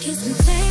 kiss and take